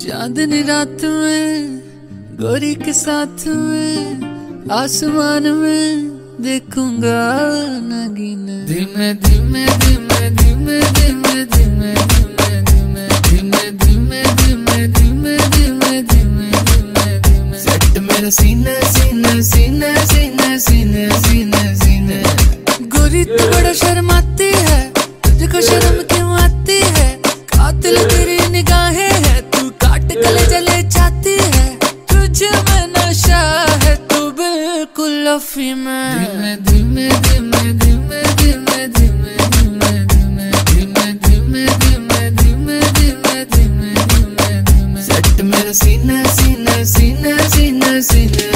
चांदनी रात में गोरी के साथ में आसमान में देखूँगा नगीन। धीमे धीमे धीमे सेट सीना सीना सीना सीना सीना तो है शर्म क्यों आती है तेरी है तू काट है है तू बिल्कुल है सीना सीना सीना fancy.